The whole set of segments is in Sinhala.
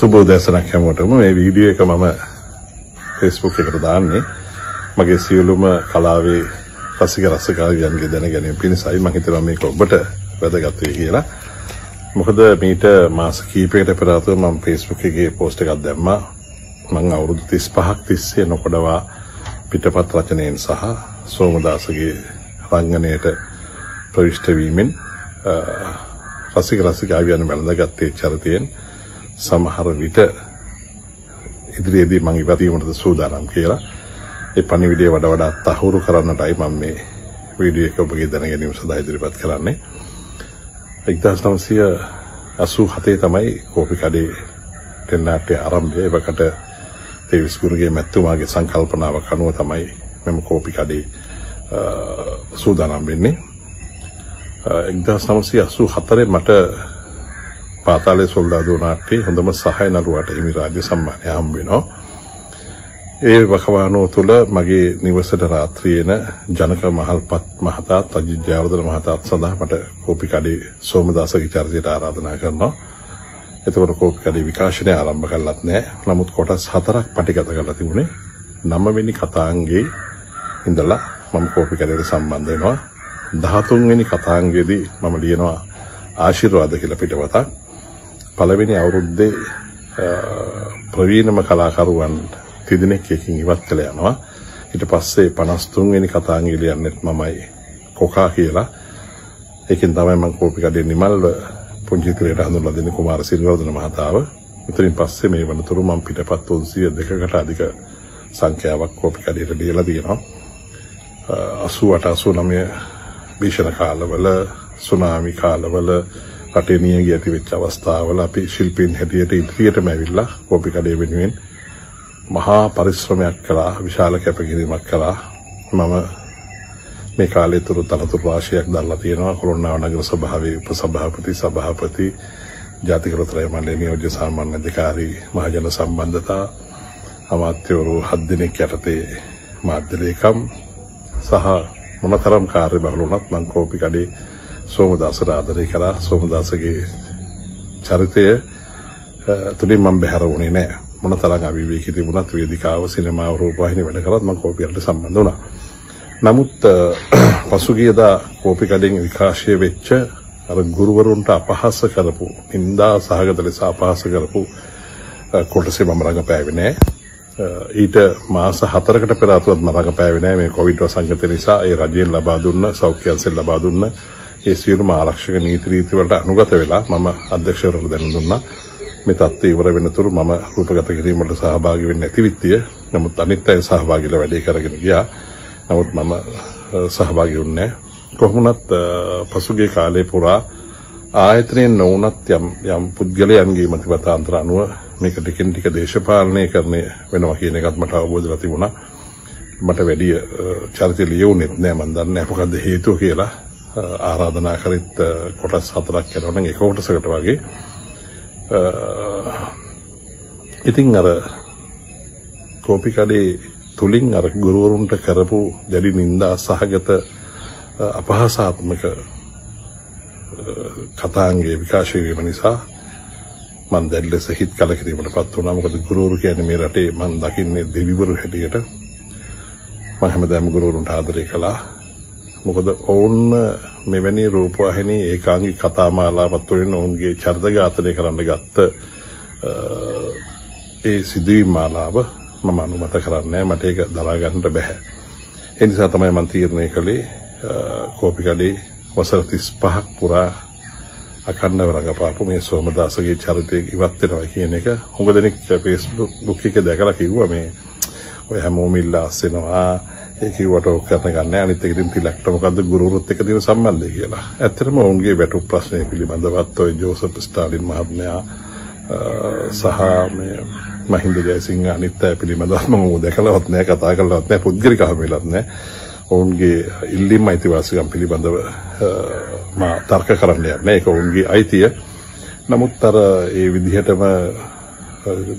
සුබ උදෑසනක් හැමෝටම මේ වීඩියෝ එක මම Facebook එකට දාන්නේ මගේ සියලුම කලාවේ රසික රසිකාරියන්ගේ දැන ගැනීම පිණිසයි මම හිතනවා මේක ඔබට වැදගත් වෙයි කියලා. මොකද මීට මාස කීපයකට පෙර ආතුව මම Facebook එකේ පෝස්ට් එකක් දැම්මා. මම අවුරුදු 35ක් තිස්සේ නොකඩවා පිටපත් රචනයෙන් සහ සෝමදාසගේ රංගනයට ප්‍රවිෂ්ඨ වීමෙන් රසික රසිකාවියන් වැළඳගත්තේ චරිතයෙන් සමහර විට ඉදිරියේදී මං ඉවතීමටද සූදානම් කියලා. ඒ පණිවිඩය වඩා වඩා තහවුරු කරන්නටයි මම මේ වීඩියෝ එක ඔබගේ දැන ගැනීම සඳහා ඉදිරිපත් කරන්නේ. 1987 තමයි කෝපි කඩේ දෙන්නාට්‍ය ආරම්භය. එවකට දේවිස් ගුරුගේ මැතිතුමාගේ සංකල්පනාවක් අනුව තමයි මෙම කෝපි කඩේ සූදානම් වෙන්නේ. 1984 මට පාතාලේ සොල්දාදු නාට්‍යයේ හොඳම සහාය නළුවාට හිමි රාජ්‍ය සම්මානය හම්බ වෙනවා. ඒ වකවානුව තුළ මගේ නිවසට රාත්‍රියේන ජනක මහල්පත් මහතාත් අජිත් ජයවර්ධන මහතාත් සඳහා මට කෝපි කඩේ සෝමදාසගේ චරිතයට ආරාධනා කරනවා. එතකොට කෝපි කඩේ විකාශනය ආරම්භ කළත් නෑ. නමුත් කොටස් හතරක් පටිගත කරලා තිබුණේ. නවවෙනි කතාංගේ ඉඳලා මම කෝපි කඩේට සම්බන්ධ වෙනවා. 13 වෙනි කතාංගයේදී මම ලියනවා ආශිර්වාද කියලා පිටපතක්. පළවෙනි අවුරුද්දේ ප්‍රවීණම කලාකරුවන් තිදෙනෙක් එකින් ඉවත් කළ යනවා. ඊට පස්සේ 53 වෙනි කතාංගය ලියන්නෙත් මමයි කොකා කියලා. ඒකෙන් තමයි මම කෝපි කඩේ නිමල්ව පුංචි තිරයට හඳුන්වලා දෙන්නේ කුමාර සිල්වර්ධන මහතාව. එතනින් පස්සේ මේ වනතුරු මම පිටපත් 302කට අධික සංඛ්‍යාවක් කෝපි කඩේට ලියලා තියෙනවා. 88 89 භීෂණ කාලවල සුනාමි කාලවල රටේ නියගිය ඇති වෙච්ච අවස්ථාවල අපි ශිල්පීන් හැටියට ඉදිරියටම ඇවිල්ලා කෝපි කඩේ වෙනුවෙන් මහා පරිශ්‍රමයක් කළා විශාල කැපකිරීමක් කළා. මම මේ කාලය තුරු තනතුරු රාශියක් දැල්ලා තියෙනවා. කොළොන්නාව නගර සභාවේ උපසභාපති සභාපති ජාතික රත්නය මණ්ඩලයේ නියෝජ්‍ය සාමාන්‍ය අධිකාරී මහජන සම්බන්ධතා අමාත්‍යවරු හත් දෙනෙක් යටතේ මාධ්‍ය ලේකම් සහ මොනතරම් කාර්ය බහුල වුණත් මං කෝපි කඩේ සෝමදාසට ආදරය කරා සෝමදාසගේ චරිතය තුළින් මම බැහැර වුණේ නෑ මොන තරම් අවිවේකී තිබුණත් වේදිකාව සිනමාව රූපවාහිනිය වැඩ කරත් මම කෝපියට සම්බන්ධ වුණා. නමුත් පසුගියදා කෝපි කඩෙන් විකාශය වෙච්ච අර ගුරුවරුන්ට අපහාස කරපු නින්දා සහගත ලෙස අපහාස කරපු කොටසේ මම රඟපෑවේ නෑ. ඊට මාස හතරකට පෙර අතුවත් මම රඟපෑවේ නෑ මේ කොවිඩ් වසංගතය නිසා ඒ රජයෙන් ලබා දුන්න සෞඛ්‍ය අංශයෙන් ලබා දුන්න ඒ සියලුම ආරක්ෂක නීති රීති වලට අනුගත වෙලා මම අධ්‍යක්ෂකවරට දැනුම් දුන්නා. මේ තත්ත්වය ඉවර වෙනතුරු මම රූපගත කිරීම වලට සහභාගී වෙන්නේ නැති විත්තිය. නමුත් අනිත් අය සහභාගීලා වැඩේ කරගෙන ගියා. නමුත් මම සහභාගී වුණේ කොහොමුණත් පසුගිය කාලේ පුරා ආයතනයෙන් නොවුනත් යම් යම් පුද්ගලයන්ගේ මතිමතාන්තර අනුව මේක ටිකෙන් ටික දේශපාලනය කරන්නේ වෙනවා කියන එකත් මට අවබෝධලා තිබුණා. මට වැඩි චරිත ලියුණෙත් නෑ මන් දන්නේ මොකද්ද හේතුව කියලා. ආරාධනා කරත් කොටස් හතරක් කරනවා නම් එක කොටසකට වගේ. ඉතින් අර කෝපි කඩේ තුලින් අර ගුරුවරුන්ට කරපු දැඩි නින්දා සහගත අපහාසාත්මක කතාංගයේ විකාශය වීම නිසා මම දැඩි ලෙස හිත කලකිරීමට පත් වුණා. මොකද ගුරුවරු කියන්නේ මේ රටේ මම දකින්නේ දෙවිවරු හැටියට. මම හැමදාම ගුරුවරුන්ට ආදරය කළා. මොකද ඔවුන් මෙවැනි රූපවාහිනී ඒකාංගික කතා මාලාවක් තුළින් ඔවුන්ගේ චරිත ඝාතනය කරන්න ගත්ත ඒ සිදුවීම් මාලාව මම අනුමත කරන්නේ මට ඒක දරා ගන්නට බෑ. ඒ නිසා තමයි මම තීරණය කළේ කෝපි කඩේ වසර 35ක් පුරා අකණ්ඩව රඟපාපු මේ සෝමදාසගේ චරිතය ඉවත් වෙනවා කියන එක හුඟ දෙනෙක් Facebook එකේ දැකලා කිව්වා මේ ඔය හැමෝම ඉල්ලා අස්සෙනවා ඒ කිව්වට ඔක් කරන ගන්න අනිත් එක ඉතින් තිලක්ට මොකද්ද ගුරුවරුත් එක්ක තියෙන සම්බන්ධය කියලා. ඇත්තටම ඔවුන්ගේ වැටුප් ප්‍රශ්නය පිළිබඳවත් ඔය ජෝසප් ස්ටාලින් මහත්මයා සහ මේ මහින්ද ජයසිංහ අනිත් අය පිළිබඳව මම දැකලවත් නෑ කතා කරලවත් නෑ පුද්ගලික අහමෙලත් නෑ. ඔවුන්ගේ ඉල්ලීම් අයිතිවාසිකම් පිළිබඳව මා තර්ක කරන්න යන්නේ ඒක ඔවුන්ගේ අයිතිය. නමුත් අර ඒ විදිහටම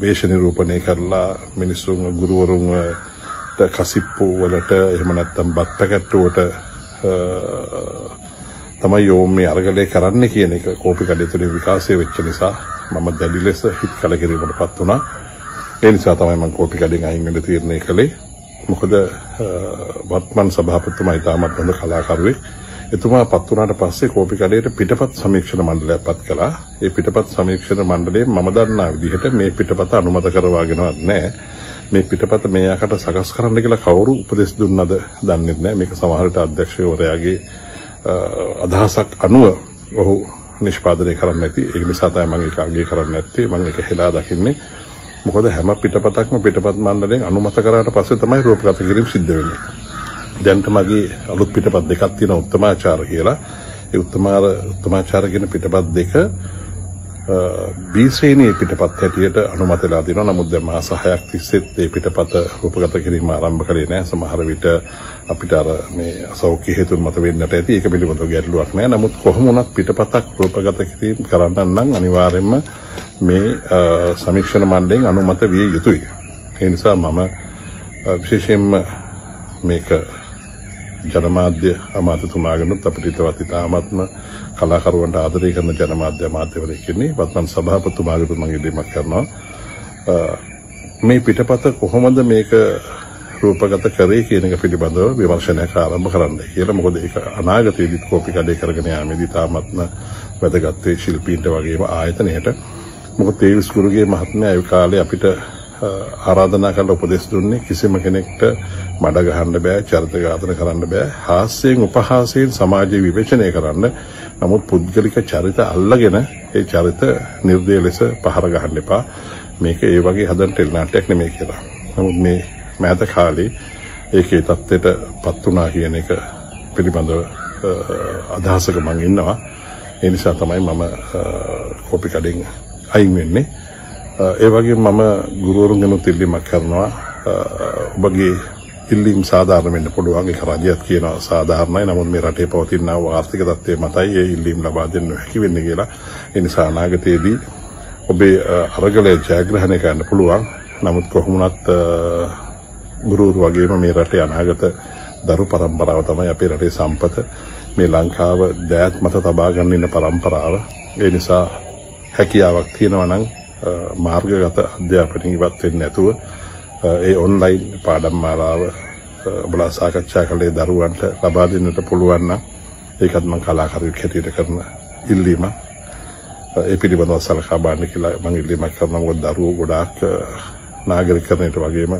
වේශ නිරූපණය කරලා මිනිස්සුන් ගුරුවරුන් කසිප්පු වලට එහෙම නැත්නම් බත් පැකට්ටුවට තමයි යෝම් මේ අරගලය කරන්න කියන එක කෝපි කඩේ තුලින් විකාශය වෙච්ච නිසා මම දැඩි ලෙස හිත් කලකිරීමට පත් වුණා. ඒ නිසා තමයි මම කෝපි කඩෙන් අයින් වෙන්න තීරණය කළේ. මොකද වත්මන් සභාපතිතුමා ඉතාමත් හොඳ කලාකරුවෙක්. එතුමා පත් වුණාට පස්සේ කෝපි කඩේට පිටපත් සමීක්ෂණ මණ්ඩලයක් පත් කළා. ඒ පිටපත් සමීක්ෂණ මණ්ඩලයේ මම දන්නා විදිහට මේ පිටපත අනුමත කරවාගෙනවත් නැහැ. මේ පිටපත මේ යකට සකස් කරන්න කියලා කවුරු උපදෙස් දුන්නද දන්නේ නැහැ. මේක සමහර විට අධ්‍යක්ෂකවරයාගේ අදහසක් අනුව ඔහු නිෂ්පාදනය කරන්න ඇති. ඒ නිසා තමයි මම ඒක අගය කරන්න නැත්තේ. මම ඒක හෙලා දකින්නේ. මොකද හැම පිටපතක්ම පිටපත් මණ්ඩලයෙන් අනුමත කරාට පස්සේ තමයි රූපගත කිරීම සිද්ධ වෙන්නේ. දැන්ට මගේ අලුත් පිටපත් දෙකක් තියෙන උත්තමාචාර කියලා. ඒ උත්තමාර උත්තමාචාර කියන පිටපත් දෙක බීශ්‍රේණී පිටපත් හැටියට අනුමත වෙලා තියෙනවා. නමුත් දැන් මාස 6ක් තිස්සෙත් මේ පිටපත රූපගත කිරීම ආරම්භ කරේ නැහැ. සමහර විට අපිට අර මේ අසෞඛ්‍ය හේතුන් මත වෙන්නට ඇති. ඒක පිළිබඳව ගැටලුවක් නැහැ. නමුත් කොහොම වුණත් පිටපතක් රූපගත කිරීම කරන්න නම් අනිවාර්යයෙන්ම මේ සමීක්ෂණ මණ්ඩලයෙන් අනුමත විය යුතුයි. ඒ නිසා මම විශේෂයෙන්ම මේක ජනමාධ්‍ය අමාත්‍යතුමාගෙනුත් අපිට ඉතවත් ඉතාමත්ම කලාකරුවන්ට ආදරය කරන ජනමාධ්‍ය අමාත්‍යවරයෙක් ඉන්නේ වත්මන් සභාපතිතුමාගෙනුත් මම ඉල්ලීමක් කරනවා. මේ පිටපත කොහොමද මේක රූපගත කරේ කියන එක පිළිබඳව විමර්ශනයක් ආරම්භ කරන්න කියලා. මොකද ඒක අනාගතයේදීත් කෝපි කඩේ කරගෙන යාමේදී තාමත්ම වැදගත් වේ ශිල්පීන්ට වගේම ආයතනයට. මොකද තේවිස් ගුරුගේ මහත්මයා ඒ කාලේ අපිට ආරාධනා කරලා උපදෙස් දුන්නේ කිසිම කෙනෙක්ට මඩ ගහන්න බෑ චරිත ඝාතන කරන්න බෑ හාස්‍යයෙන් උපහාසයෙන් සමාජය විවේචනය කරන්න නමුත් පුද්ගලික චරිත අල්ලගෙන ඒ චරිත නිර්දය ලෙස පහර ගහන්න එපා මේක ඒ වගේ හදන ටෙලි නාට්‍යයක් නෙමෙයි කියලා. නමුත් මේ මෑත කාලේ ඒකේ தත්ත්වයට පත් වුණා කියන එක පිළිබඳව අදහසක මම ඉන්නවා. ඒ නිසා තමයි මම කෝපි කඩෙන් අයින් වෙන්නේ. ඒ වගේ මම ගුරුවරුන්ගෙනුත් ඉල්ලීමක් කරනවා. ඔබගේ ඉල්ලීම් සාධාරණ වෙන්න පුළුවන්. ඒක රජයත් කියනවා සාධාරණයි. නමුත් මේ රටේ පවතින ආර්ථික තත්ත්වය මතයි ඒ ඉල්ලීම් ලබා දෙන්න හැකි වෙන්නේ කියලා. ඒ නිසා අනාගතයේදී ඔබේ අරගලය ජයග්‍රහණය කරන්න පුළුවන්. නමුත් කොහොමුණත් ගුරුවරු වගේම මේ රටේ අනාගත දරු පරම්පරාව තමයි අපේ රටේ සම්පත. මේ ලංකාව දෑත් මත තබා ගන්න ඉන්න පරම්පරාව. ඒ නිසා හැකියාවක් තියෙනවා නම් මාර්ගගත අධ්‍යාපනය ඉවත් වෙන්නේ නැතුව ඒ ඔන්ලයින් පාඩම් මාලාව ඔබලා සාකච්ඡා කළේ දරුවන්ට ලබා දෙන්නට පුළුවන් නම් ඒකත් මම කලාකරුවෙක් හැටියට කරන ඉල්ලීම ඒ පිළිබඳව සලකා බලන්න කියලා මම ඉල්ලීමක් කරනවා. මොකද දරුවෝ ගොඩාක් නාගරිකකරණයට වගේම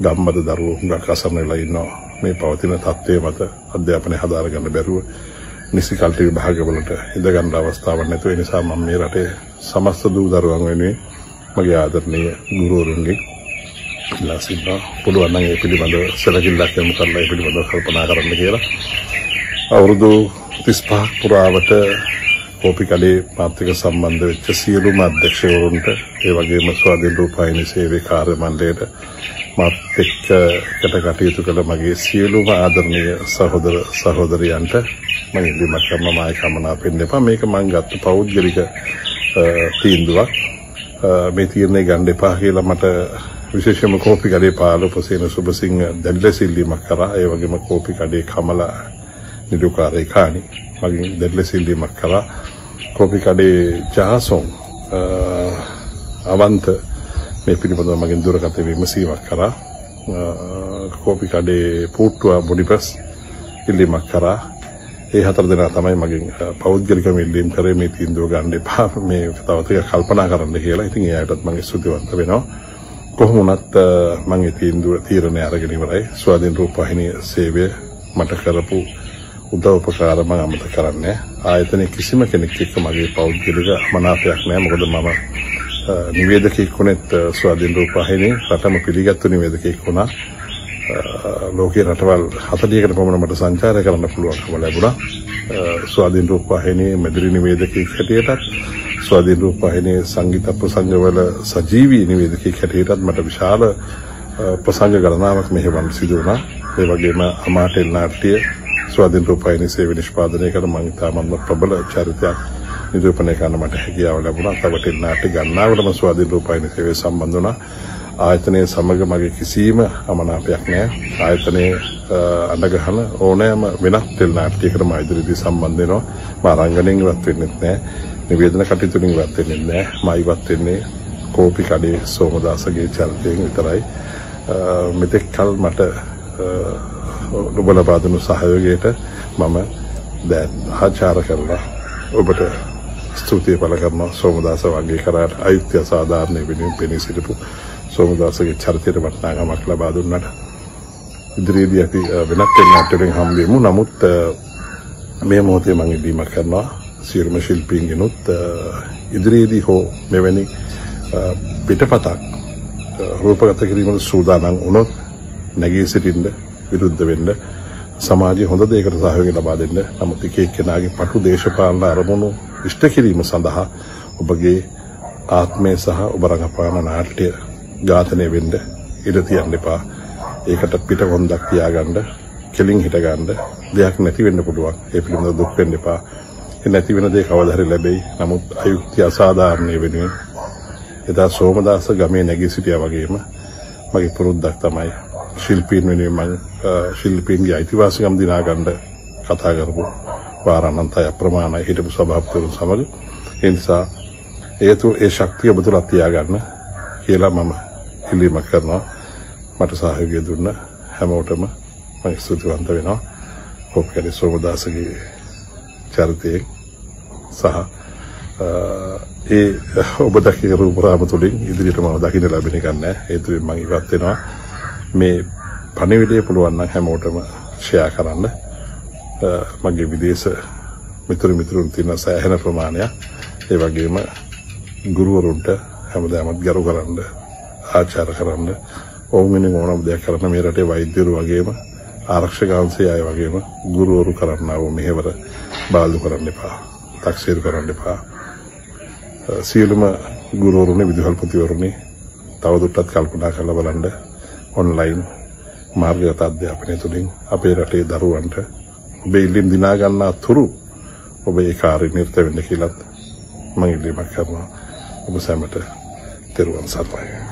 ගම්බද දරුවෝ හුඟක් අසරණ වෙලා ඉන්නවා. මේ පවතින තත්ත්වය මත අධ්‍යාපනය හදාරගන්න බැරුව නිසි කල්ට විභාගවලට ඉඳගන්න අවස්ථාවක් නැතුව. ඒ නිසා මම මේ රටේ සමස්ත දූ දරුවන් වෙනුවෙන් මගේ ආදරණීය ගුරුවරුන්ගේ ඉල්ලා සිටිනවා. පුළුවන් නම් ඒ පිළිබඳව සැලකිල්ලක් යොමු කරලා ඒ පිළිබඳව කල්පනා කරන්න කියලා. අවුරුදු 35 පුරාවට කෝපි කඩේ මාත්‍රික සම්බන්ධ වෙච්ච සියලුම අධ්‍යක්ෂවරුන්ට ඒ වගේම ස්වාධීන රූපවාහිනී සේවයේ කාර්ය මණ්ඩලයට මාත් එක්ක එකට කටයුතු කළ මගේ සියලුම ආදරණීය සහෝදර සහෝදරියන්ට මම ඉල්ලීමක් කරනවා මායි කමනාපෙන්න එපා. මේක මම ගත්ත පෞද්ගලික තීන්දුවක්. මේ තීරණය ගන්න එපා කියලා මට විශේෂයෙන්ම කෝපි කඩේ පාලු පොසේන සුබසිංහ දැඩිලෙස ඉල්ලීමක් කරා. ඒ වගේම කෝපි කඩේ කමලා නිරූකාරේ කාණි මගෙන් දැඩිලෙස ඉල්ලීමක් කරා. කෝපි කඩේ ජාසොන් අවන්ත මේ පිළිබඳව මගෙන් දුරකථන විමසීමක් කරා. කෝපි කඩේ පූට්ටුව බොඩිපස් ඉල්ලීමක් කරා. ඒ හතර දෙනා තමයි මගෙන් පෞද්ගලිකව ඉල්ලීම් කරේ මේ තීන්දුව ගන්න එපා මේ තව ටිකක් කල්පනා කරන්න කියලා. ඉතින් ඒ අයටත් මම ස්තුතිවන්ත වෙනවා. කොහොම වුණත් මම ඒ තීන්දුව තීරණය අරගෙන ඉවරයි. ස්වාධීන රූපවාහිනිය සේවය මට කරපු උදව් උපකාර මම අමතක කරන්නේ. ආයතනයේ කිසිම කෙනෙක් එක්ක මගේ පෞද්ගලික මනාපයක් නැහැ. මොකද මම නිවේදකයෙක් වුණෙත් ස්වාධීන රූපවාහිනිය රටම පිළිගත්තු නිවේදකයෙක් වුණා. ලෝකයේ රටවල් 40කට පමණ මට සංචාරය කරන්න පුළුවන්කම ලැබුණා. ස්වාධීන රූපවාහිනියේ මැදිරි නිවේදකයෙක් හැටියටත් ස්වාධීන රූපවාහිනියේ සංගීත ප්‍රසංගවල සජීවී නිවේදකයෙක් හැටියටත් මට විශාල ප්‍රසංග ගණනාවක් මෙහෙවන්න සිදු වුණා. ඒ වගේම අමාටෙල් නාට්‍ය ස්වාධීන රූපවාහිනිය සේවය නිෂ්පාදනය කරන මම තාමත් ප්‍රබල චරිතයක් නිරූපණය කරන්න මට හැකියාව ලැබුණා. තව ටෙල් නාට්‍ය ගණනාවකටම ස්වාධීන රූපවාහිනිය සේවය සම්බන්ධ වුණා. ආයතනය සමග මගේ කිසිම අමනාපයක් නෑ ආයතනයේ අඩගහන ඕනෑම වෙනත් තෙල් නාට්‍යයකට මම ඉදිරියේදී සම්බන්ධ වෙනවා මම රංගනයෙන් ඉවත් වෙන්නෙත් නෑ නිවේදන කටයුතුලින් ඉවත් වෙන්නේ නැහැ. මා ඉවත් වෙන්නේ කෝපි කඩේ සෝමදාසගේ චරිතයෙන් විතරයි. මෙතෙක් කල් මට ඔබ ලබා දුන්නු සහයෝගයට මම දැන් ආචාර කරලා ඔබට ස්තුතිය පළ කරනවා සෝමදාස වගේ කරාට අයුක්තිය සාධාරණය වෙනුවෙන් පෙනී සිටපු සෝමදාසගේ චරිතයට වටිනාකමක් ලබා දුන්නට ඉදිරියේදී අපි වෙනත් වෙනට්ටලින් හම්බෙමු නමුත් මේ මොහොතේ මම ඉල්ලීමක් කරනවා සියලුම ශිල්පීන්ගෙනුත් ඉදිරියේදී හෝ මෙවැනි පිටපතක් රූපගත කිරීමට සූදානම් වුණොත් නැගී සිටින්න විරුද්ධ වෙන්න සමාජයේ හොඳ දෙයකට සහයෝගය ලබා දෙන්න. නමුත් එක එක්කෙනාගේ පටු දේශපාලන අරමුණු ඉෂ්ට කිරීම සඳහා ඔබගේ ආත්මය සහ ඔබ රඟපාන නාට්‍ය ඝාතනය වෙන්න ඉඩ තියන්න එපා. ඒකට පිට කොන්දක් තියාගන්න, කෙලින් හිටගන්න දෙයක් නැති වෙන්න පුළුවන්. ඒ පිළිබඳව දුක් වෙන්න එපා. ඒ නැති වෙන දේ කවදා හරි ලැබෙයි. නමුත් අයුක්තිය අසාධාරණීය වෙනුවෙන් එදා සෝමදාස ගමේ නැගී සිටියා වගේම මගේ පුරුද්දක් තමයි ශිල්පීන් වෙනුවෙන් මම ශිල්පීන්ගේ අයිතිවාසිකම් දිනා ගන්න කතා කරපු වාර අනන්තය අප්‍රමාණයි හිටපු සභාපතිවරුන් සමග ඒ නිසා ඒ තුළ ඒ ශක්තිය ඔබ තුළ තියාගන්න කියලා මම ඉල්ලීමක් කරනවා. මට සහයෝගය දුන්න හැමෝටම මම ස්තුතිවන්ත වෙනවා. කොප්කඩේ සෝමදාසගේ චරිතයෙන් සහ ඒ ඔබ දකින රූපරාම තුළින් ඉදිරියට මම දකින්න ලැබෙන එකක් නෑ. ඒ තුළින් මම ඉවත් වෙනවා. මේ පණිවිඩය පුළුවන් නම් හැමෝටම ෂෙයා කරන්න. මගේ විදේශ මිතුරු මිතුරුන් තියෙන සෑහෙන ප්‍රමාණයක්. ඒ වගේම ගුරුවරුන්ට හැමදාමත් ගරු කරන්න ආචාර කරන්න ඔවුන් ඕනම දෙයක් කරන්න මේ රටේ වෛද්‍යවරු වගේම ආරක්ෂක අංශය අය වගේම ගුරුවරු කරන්නව මෙහෙවර බාල්දු කරන්න එපා. තක්සේරු කරන්න එපා. සියලුම ගුරුවරුනේ විදුහල්පතිවරුනේ තවදුරටත් කල්පනා කරලා බලන්න ඔන්ලයින් මාර්ගගත අධ්‍යාපනය තුළින් අපේ රටේ දරුවන්ට ඔබ ඉල්ලීම් දිනා ගන්නා තුරු ඔබ ඒ කාර්ය නිරත වෙන්න කියලත් මම ඉල්ලීමක් කරනවා ඔබ සැමට තෙරුවන් සරණයි